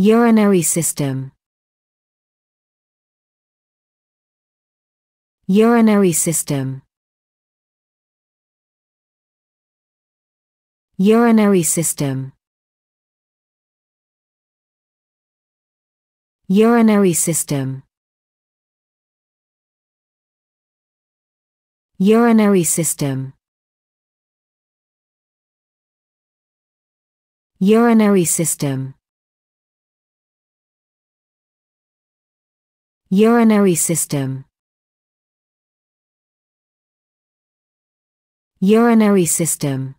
urinary system. Urinary system. Urinary system. Urinary system. Urinary system. Urinary system urinary system. Urinary system